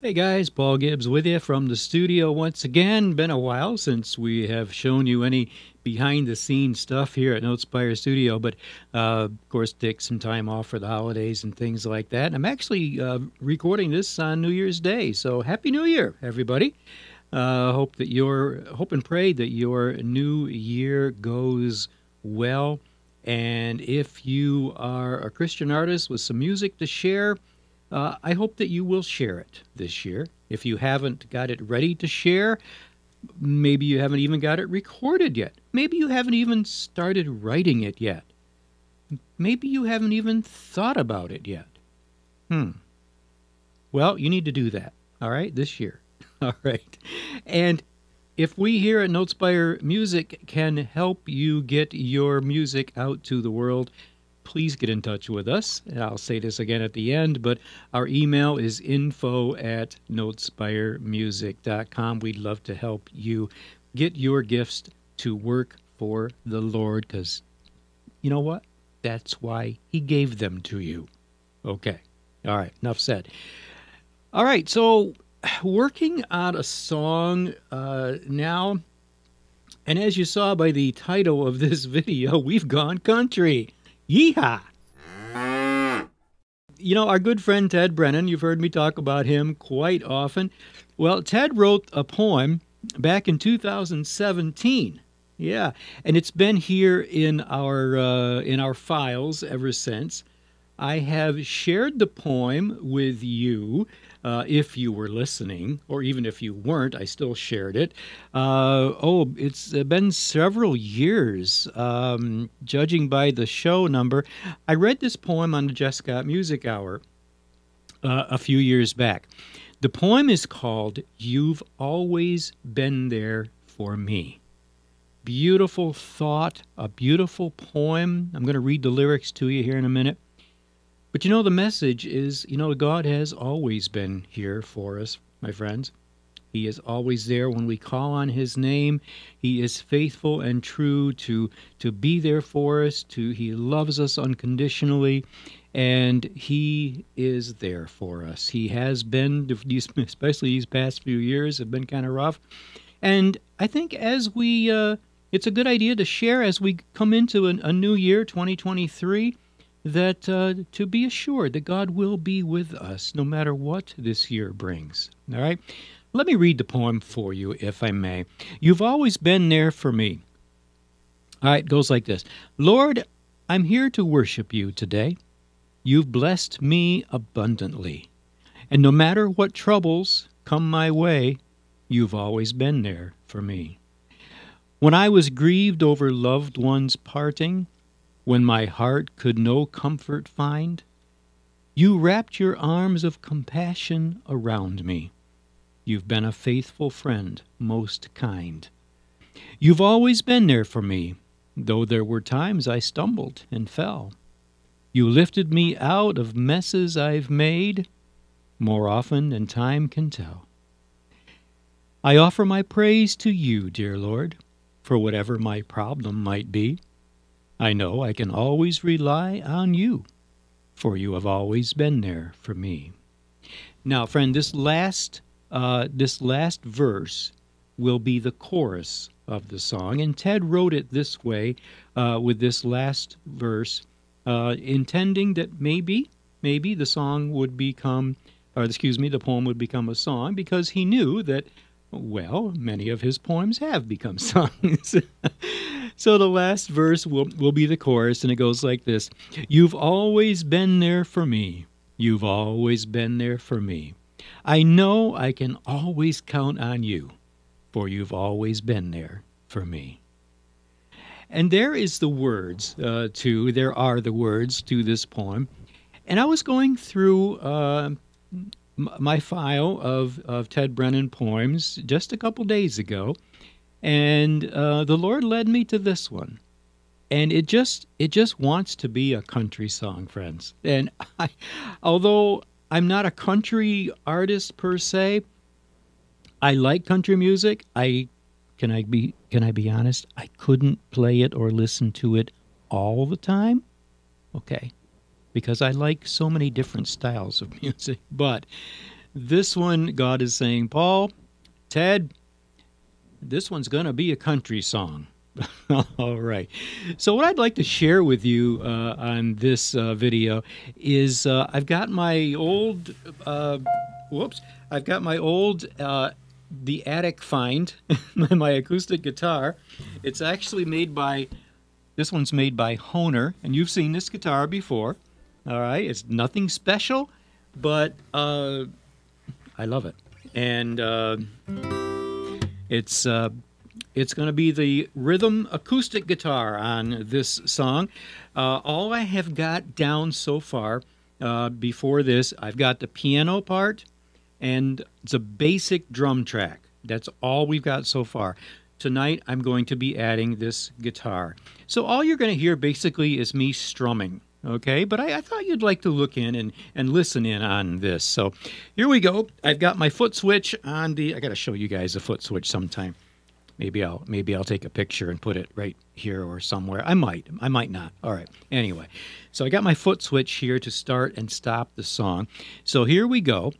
Hey guys, Paul Gibbs with you from the studio once again. Been a while since we have shown you any behind the scenes stuff here at Notespire Studio, but uh, of course, take some time off for the holidays and things like that. I'm actually uh, recording this on New Year's Day, so Happy New Year, everybody. Uh, hope that your hope and pray that your new year goes well. And if you are a Christian artist with some music to share, uh, I hope that you will share it this year. If you haven't got it ready to share, maybe you haven't even got it recorded yet. Maybe you haven't even started writing it yet. Maybe you haven't even thought about it yet. Hmm. Well, you need to do that, all right, this year. All right. And if we here at Notespire Music can help you get your music out to the world, please get in touch with us. And I'll say this again at the end, but our email is info at notespiremusic.com. We'd love to help you get your gifts to work for the Lord because you know what? That's why He gave them to you. Okay. All right. Enough said. All right. So, working on a song uh, now. And as you saw by the title of this video, we've gone country. Yeehaw! You know, our good friend Ted Brennan, you've heard me talk about him quite often. Well, Ted wrote a poem back in 2017. Yeah, and it's been here in our uh, in our files ever since. I have shared the poem with you uh, if you were listening, or even if you weren't, I still shared it. Uh, oh, it's been several years, um, judging by the show number. I read this poem on the Just Got Music Hour uh, a few years back. The poem is called You've Always Been There for Me. Beautiful thought, a beautiful poem. I'm going to read the lyrics to you here in a minute. But you know, the message is you know, God has always been here for us, my friends. He is always there when we call on his name. He is faithful and true to to be there for us. To he loves us unconditionally and he is there for us. He has been especially these past few years have been kind of rough. And I think as we uh, it's a good idea to share as we come into a, a new year 2023 that uh, to be assured that God will be with us no matter what this year brings. All right? Let me read the poem for you, if I may. You've always been there for me. All right, it goes like this Lord, I'm here to worship you today. You've blessed me abundantly. And no matter what troubles come my way, you've always been there for me. When I was grieved over loved ones parting, when my heart could no comfort find? You wrapped your arms of compassion around me. You've been a faithful friend, most kind. You've always been there for me, though there were times I stumbled and fell. You lifted me out of messes I've made more often than time can tell. I offer my praise to you, dear Lord, for whatever my problem might be. I know I can always rely on you, for you have always been there for me. Now, friend, this last uh, this last verse will be the chorus of the song, and Ted wrote it this way uh, with this last verse, uh, intending that maybe maybe the song would become, or excuse me, the poem would become a song because he knew that well, many of his poems have become songs. So the last verse will, will be the chorus, and it goes like this You've always been there for me. You've always been there for me. I know I can always count on you, for you've always been there for me. And there is the words uh, to, there are the words to this poem. And I was going through uh, my file of, of Ted Brennan poems just a couple days ago, and uh, the Lord led me to this one. And it just it just wants to be a country song, friends. And I, although I'm not a country artist per se, I like country music. I can I be can I be honest? I couldn't play it or listen to it all the time. Okay because I like so many different styles of music. But This one, God is saying, Paul, Ted, this one's going to be a country song. All right. So, what I'd like to share with you uh, on this uh, video is uh, I've got my old, uh, whoops, I've got my old, uh, the attic find, my acoustic guitar. It's actually made by, this one's made by Hohner, and you've seen this guitar before. All right. It's nothing special, but uh, I love it. And it's it's going to be the rhythm acoustic guitar on this song. Uh, all I have got down so far uh, before this, I've got the piano part and it's a basic drum track. That's all we've got so far. Tonight, I'm going to be adding this guitar. So all you're going to hear basically is me strumming okay but I, I, thought you'd like to look in and, and listen in on this so here we go i've got my foot switch on the i gotta show you guys a foot switch sometime Maybe I'll maybe I'll take a picture and put it right here or somewhere. I might. I might not. All right. Anyway, so I got my foot switch here to start and stop the song. So here we go.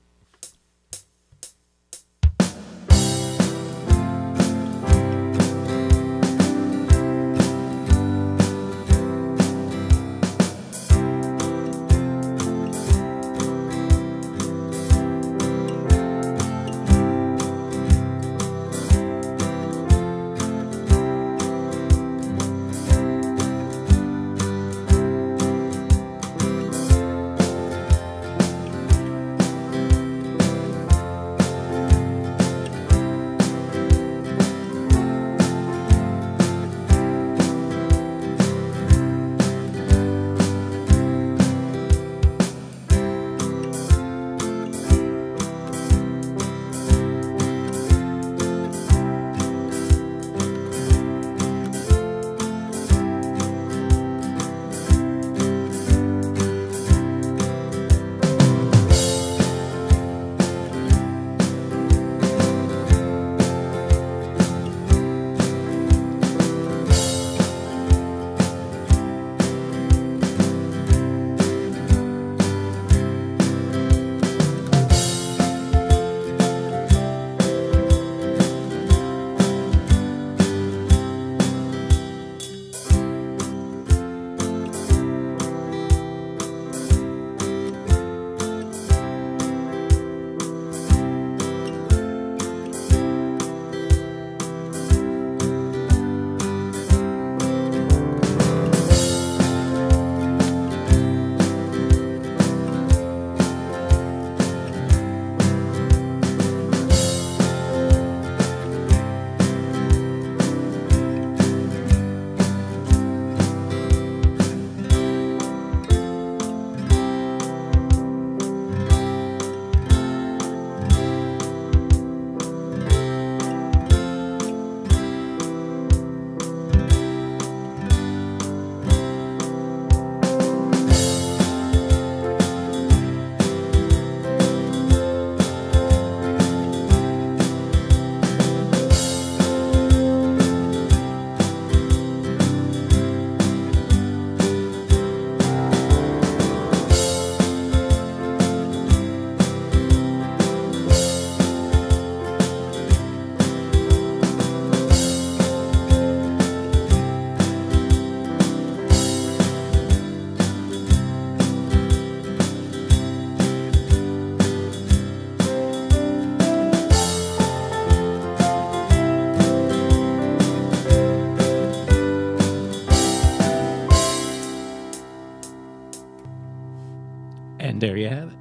And there you have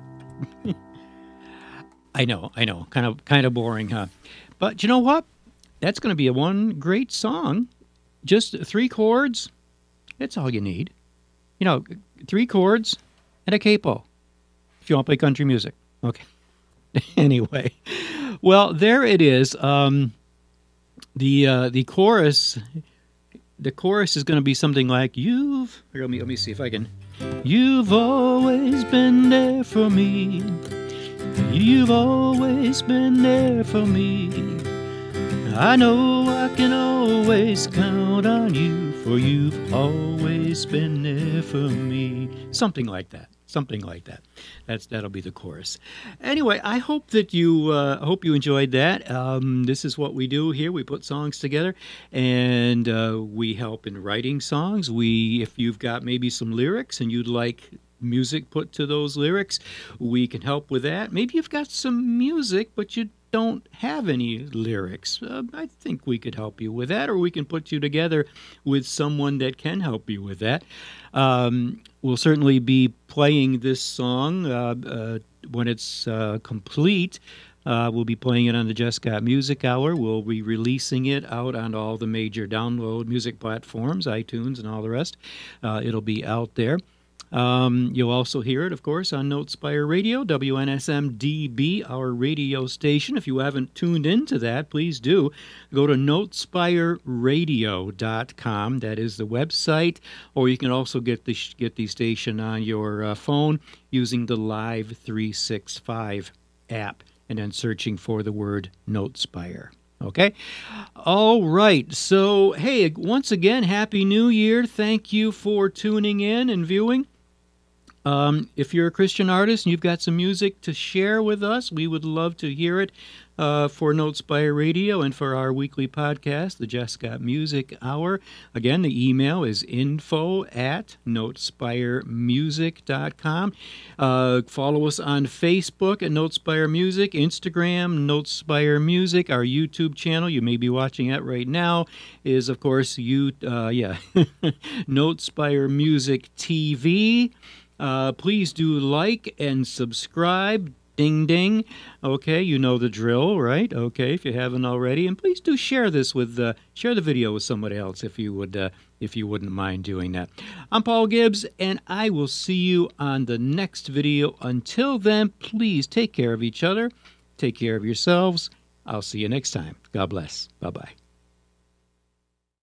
it. I know, I know, kind of, kind of boring, huh? But you know what? That's going to be a one great song. Just three chords. That's all you need. You know, three chords and a capo. If you want to play country music, okay. anyway, well, there it is. Um, the uh, the chorus, the chorus is going to be something like "You've." Here, let me let me see if I can. You've always been there for me. You've always been there for me. I know I can always count on you, for you've always been there for me. Something like that. Something like that. That's that'll be the chorus. Anyway, I hope that you uh, hope you enjoyed that. Um, this is what we do here. We put songs together, and uh, we help in writing songs. We, if you've got maybe some lyrics and you'd like music put to those lyrics, we can help with that. Maybe you've got some music, but you don't have any lyrics. Uh, I think we could help you with that, or we can put you together with someone that can help you with that. Um, we'll certainly be playing this song uh, uh, when it's uh, complete. Uh, we'll be playing it on the Just Got Music Hour. We'll be releasing it out on all the major download music platforms, iTunes, and all the rest. Uh, it'll be out there. Um, you'll also hear it, of course, on Notespire Radio, WNSMDB, our radio station. If you haven't tuned into that, please do. Go to notespireradio.com. That is the website, or you can also get the get the station on your uh, phone using the Live 365 app, and then searching for the word Notespire. Okay. All right. So, hey, once again, Happy New Year. Thank you for tuning in and viewing. Um, if you're a Christian artist and you've got some music to share with us, we would love to hear it uh, for Notespire Radio and for our weekly podcast, the Just Got Music Hour. Again, the email is info at notespiremusic.com. Uh, follow us on Facebook at Notespire Music, Instagram, Notespire Music. Our YouTube channel, you may be watching it right now, is, of course, you, uh, yeah, Notespire Music TV. Uh, please do like and subscribe. Ding ding. Okay, you know the drill, right? Okay, if you haven't already, and please do share this with uh, share the video with somebody else if you would uh, if you wouldn't mind doing that. I'm Paul Gibbs, and I will see you on the next video. Until then, please take care of each other, take care of yourselves. I'll see you next time. God bless. Bye bye.